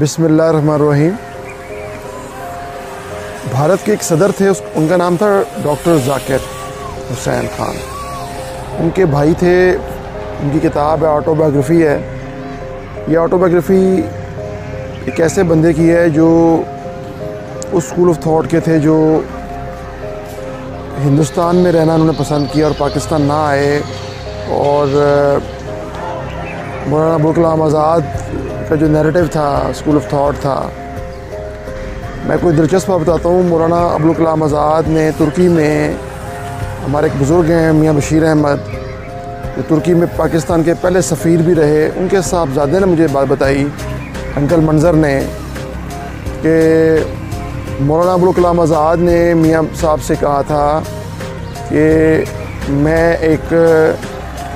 بسم اللہ الرحمن الرحیم۔ بھارت کے ایک صدر تھے، اس ان کا نام تھا ڈاکٹر ذاکر حسین خان۔ ان کے بھائی تھے، ان کی کتاب ہے آٹو بایوگرافی ہے۔ یہ آٹو بایوگرافی ایک ایسے بندے کی ہے جو اس اسکول آف تھاٹ کے تھے، جو ہندوستان میں رہنا انہوں نے پسند کیا اور پاکستان نہ آئے اور مولانا ابوالکلام آزاد کا جو نیریٹو تھا اسکول آف تھاٹ تھا۔ میں کوئی دلچسپ بتاتا ہوں، مولانا ابوالکلام آزاد نے ترکی میں ہمارے ایک بزرگ ہیں، میاں بشیر احمد، جو ترکی میں پاکستان کے پہلے سفیر بھی رہے، ان کے صاحبزادے نے مجھے بات بتائی۔ انکل منظر نے کہ مولانا ابوالکلام آزاد نے میاں صاحب سے کہا تھا کہ میں ایک،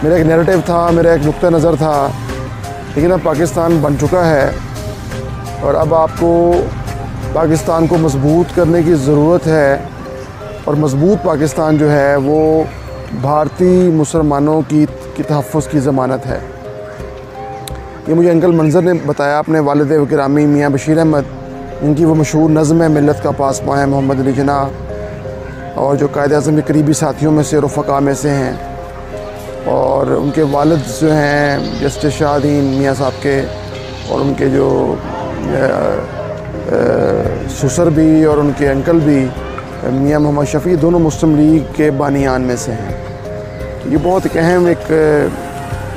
میرا ایک نیریٹو تھا، میرا ایک نقطہ نظر تھا۔ لیکن اب پاکستان بن چکا ہے اور اب آپ کو پاکستان کو مضبوط کرنے کی ضرورت ہے اور مضبوط پاکستان جو ہے وہ بھارتی مسلمانوں کی تحفظ کی ضمانت ہے۔ یہ مجھے انکل منظر نے بتایا، اپنے والد و گرامی میاں بشیر احمد، ان کی وہ مشہور نظم ہے، ملت کا پاس پائیں محمد علی جناح اور جو قائد اعظم کے قریبی ساتھیوں میں سے رفقا میں سے ہیں۔ اور ان کے والد جو ہیں جسٹس شاہدین میاں صاحب کے اور ان کے جو سسر بھی اور ان کے انکل بھی، میاں محمد شفیع دونوں مسلم لیگ کے بانیان میں سے ہیں۔ یہ بہت ایک اہم ایک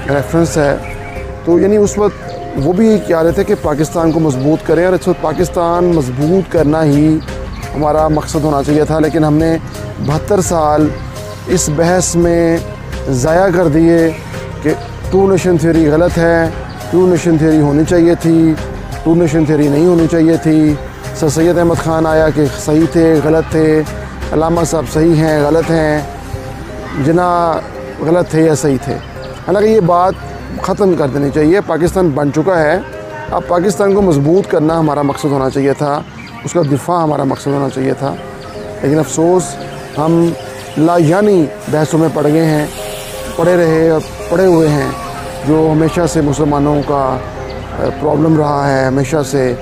ریفرنس ہے۔ تو یعنی اس وقت وہ بھی کیا رہے تھے کہ پاکستان کو مضبوط کریں اور اس وقت پاکستان مضبوط کرنا ہی ہمارا مقصد ہونا چاہیے تھا، لیکن ہم نے بہتر سال اس بحث میں ضائع کر دیے کہ ٹو نیشن تھیوری غلط ہے ٹو نیشن تھیوری ہونی چاہیے تھی ٹو نیشن تھیوری نہیں ہونی چاہیے تھی۔ سر سید احمد خان آیا کہ صحیح تھے، غلط تھے، علامہ صاحب صحیح ہیں، غلط ہیں جنا غلط تھے یا صحیح تھے۔ حالانکہ یہ بات ختم کر دینی چاہیے، پاکستان بن چکا ہے۔ اب پاکستان کو مضبوط کرنا ہمارا مقصد ہونا چاہیے تھا، اس کا دفاع ہمارا مقصد ہونا چاہیے تھا۔ لیکن افسوس، ہم لا یعنی بحثوں میں پڑ گئے ہیں۔ پڑے رہے اور پڑے ہوئے ہیں، جو ہمیشہ سے مسلمانوں کا پرابلم رہا ہے، ہمیشہ سے۔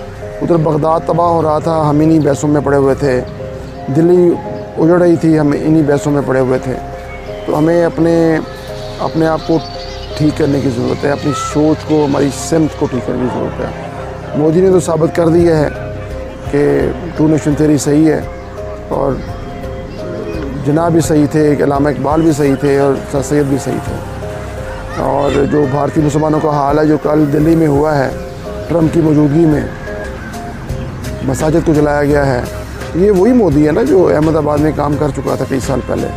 ادھر بغداد تباہ ہو رہا تھا، ہم انہی بحثوں میں پڑے ہوئے تھے۔ دلی اجڑ رہی تھی، ہم انہی بحثوں میں پڑے ہوئے تھے۔ تو ہمیں اپنے اپنے آپ کو ٹھیک کرنے کی ضرورت ہے، اپنی سوچ کو، ہماری سمت کو ٹھیک کرنے کی ضرورت ہے۔ مودی نے تو ثابت کر دیا ہے کہ ٹو نیشن تھیری صحیح ہے اور جناح بھی صحیح تھے علامہ اقبال بھی صحیح تھے اور سر سید بھی صحیح تھے۔ اور جو بھارتی مسلمانوں کا حال ہے، جو کل دلی میں ہوا ہے، ٹرمپ کی موجودگی میں مساجد کو جلایا گیا ہے، یہ وہی مودی ہے نا جو احمد آباد میں کام کر چکا تھا کئی سال پہلے۔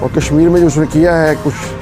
اور کشمیر میں جو اس نے کیا ہے، کچھ